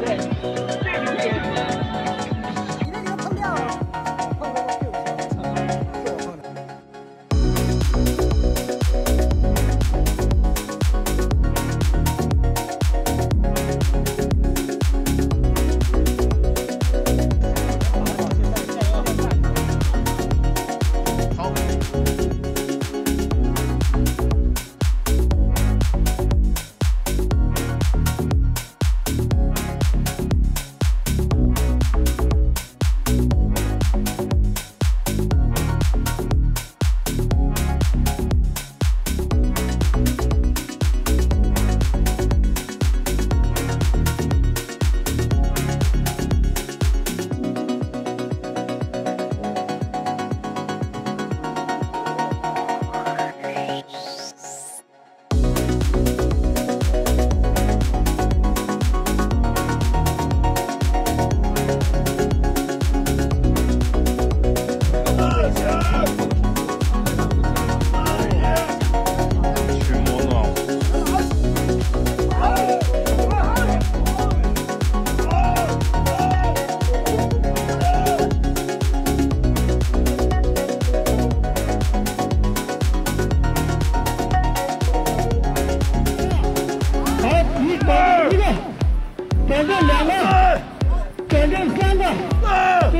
大跳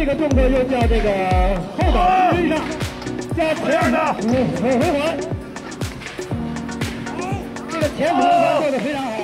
这个动作又叫这个后倒追上，加前五五回环，这个前五回环做的非常好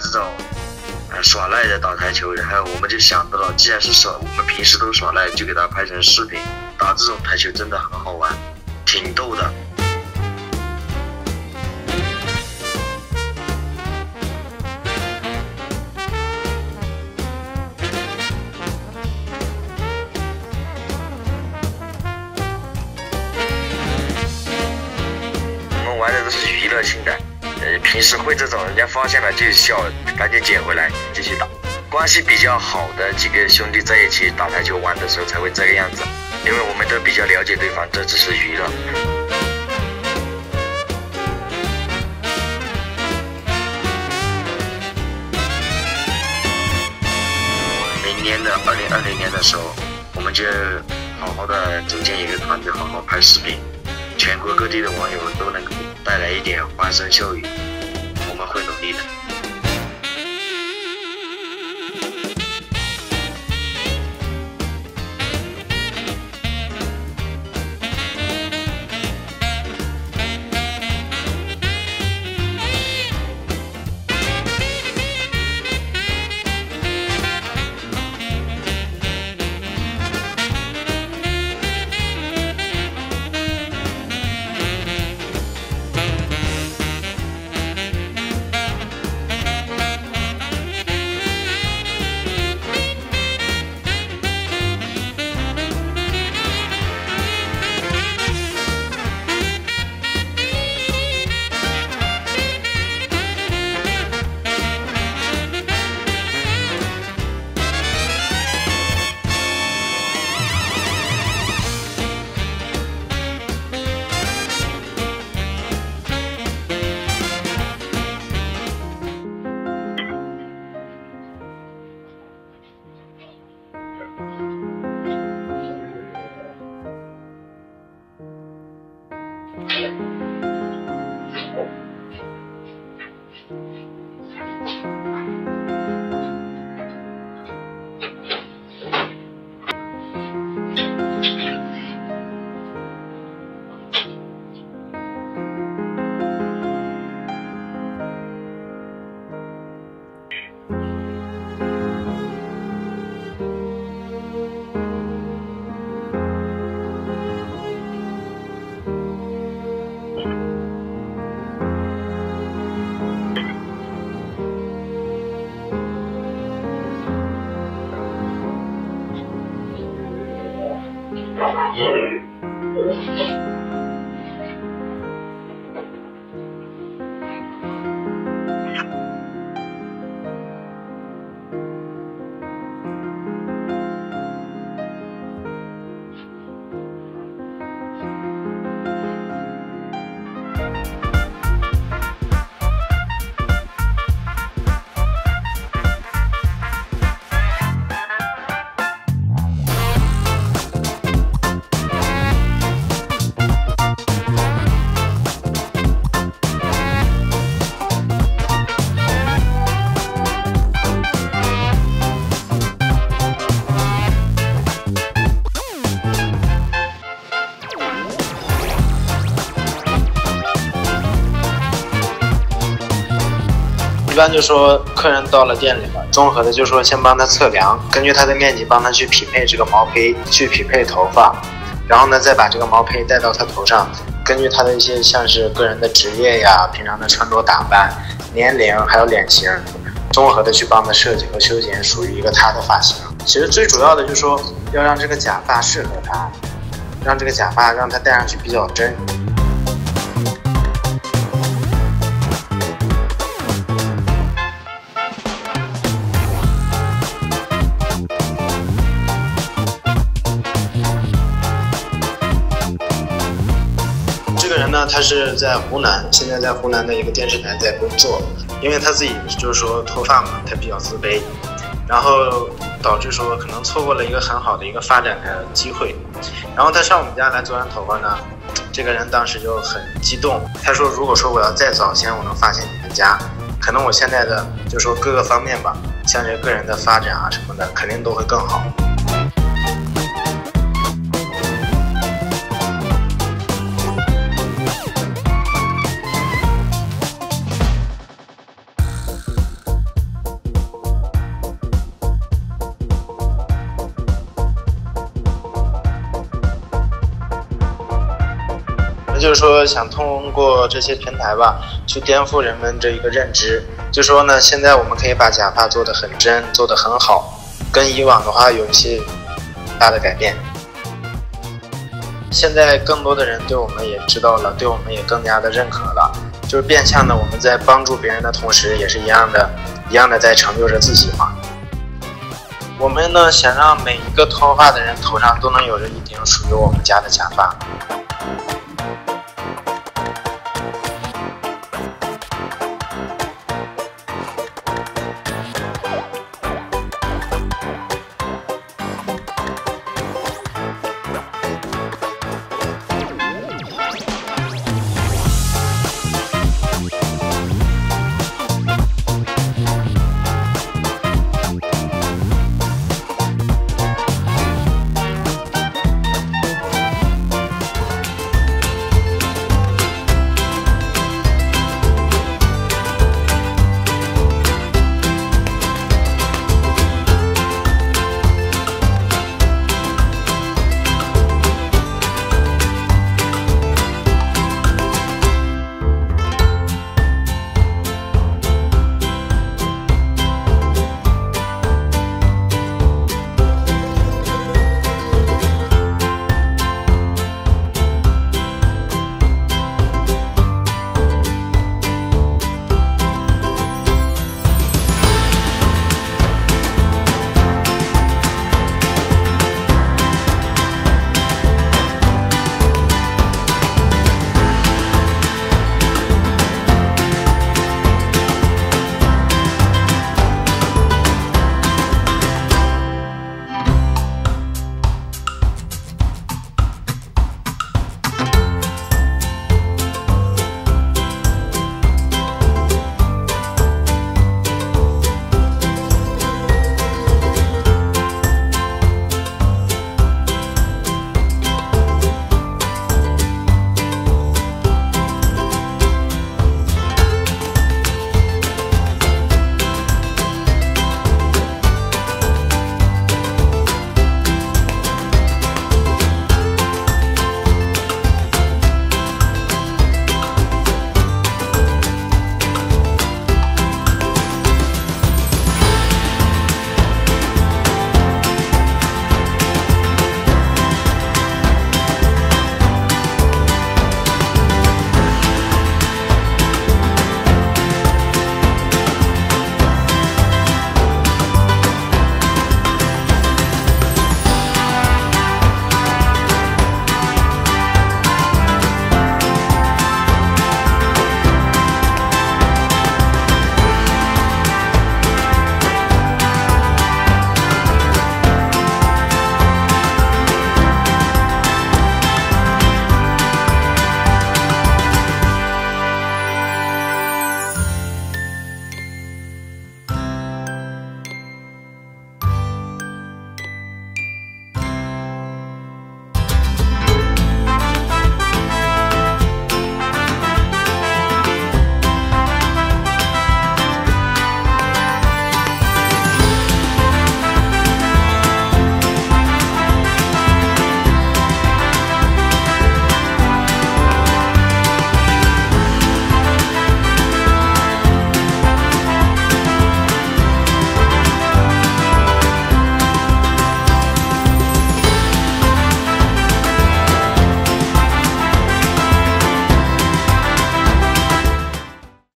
这种，耍赖的打台球，然后我们就想到了，既然是耍，我们平时都耍赖，就给他拍成视频。打这种台球真的很好玩，挺逗的。我们玩的都是娱乐性的，平时会这种，人家发现了就笑，赶紧捡回来继续打。关系比较好的几个兄弟在一起打台球玩的时候才会这个样子，因为我们都比较了解对方，这只是娱乐。明年的二零二零年的时候，我们就好好的组建一个团队，好好拍视频，全国各地的网友都能带来一点欢声笑语，我们会努力的。般就说客人到了店里了，综合的就说先帮他测量，根据他的面积帮他去匹配这个毛坯，去匹配头发，然后呢再把这个毛坯戴到他头上，根据他的一些像是个人的职业呀、平常的穿着打扮、年龄还有脸型，综合的去帮他设计和修剪属于一个他的发型。其实最主要的就是说要让这个假发适合他，让这个假发让他戴上去比较真。他是在湖南，现在在湖南的一个电视台在工作。因为他自己就是说脱发嘛，他比较自卑，然后导致说可能错过了一个很好的一个发展的机会。然后他上我们家来做完头发呢，这个人当时就很激动，他说：“如果说我要再早些我能发现你们家，可能我现在的就是说各个方面吧，像这个人的发展啊什么的，肯定都会更好。”就是说，想通过这些平台吧，去颠覆人们这一个认知。就说呢，现在我们可以把假发做得很真，做得很好，跟以往的话有一些大的改变。现在更多的人对我们也知道了，对我们也更加的认可了。就是变相的，我们在帮助别人的同时，也是一样的，一样的在成就着自己嘛。我们呢，想让每一个脱发的人头上都能有着一顶属于我们家的假发。